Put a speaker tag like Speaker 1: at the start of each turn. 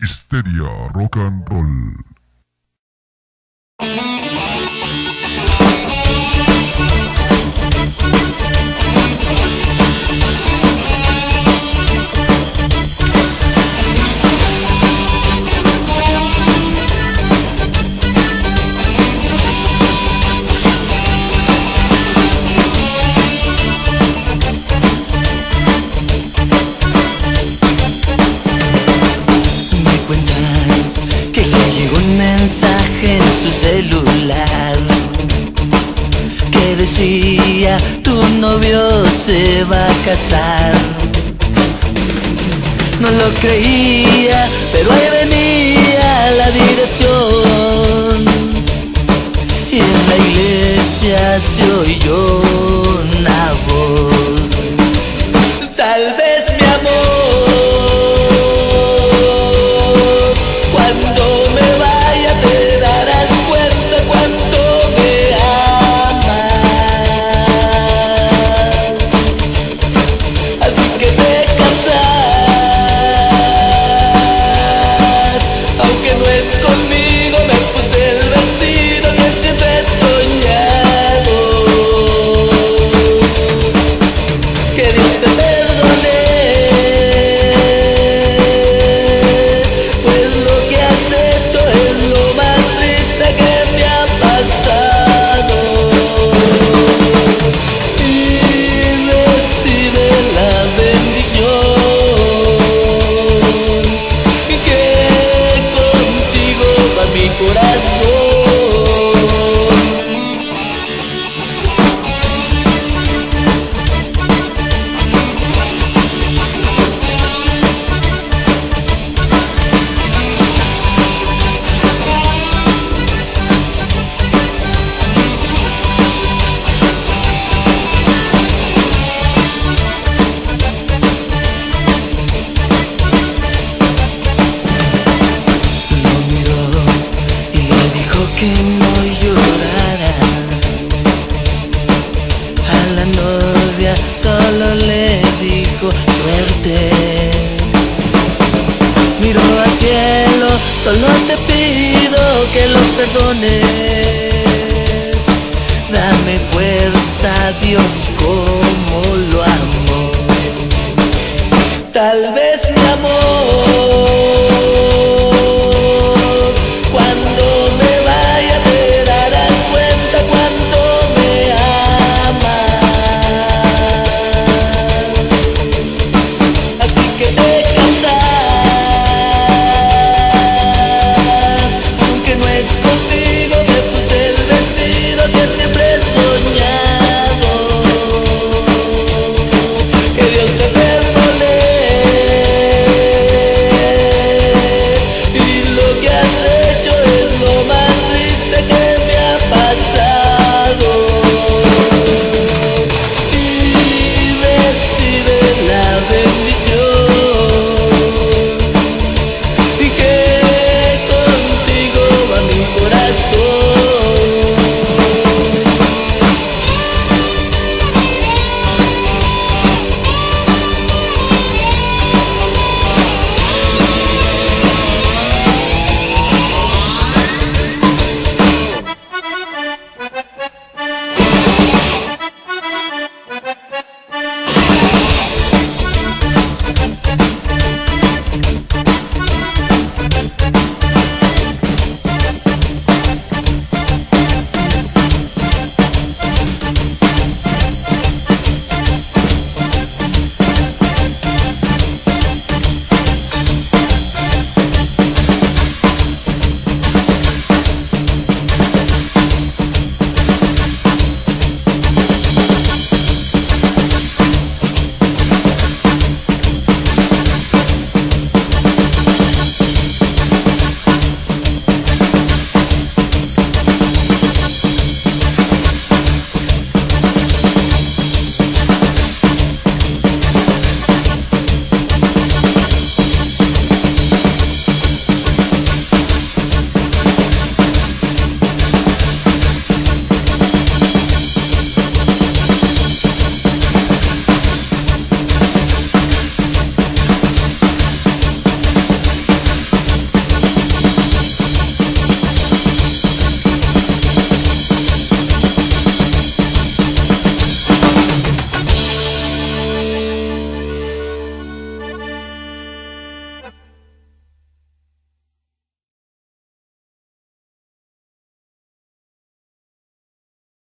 Speaker 1: Histeria Rock and Roll.
Speaker 2: Mensaje en su celular que decía tu novio se va a casar. No lo creía, pero ahí venía la dirección y en la iglesia se oyó. Solo te pido que los perdones. Dame fuerza, Dios,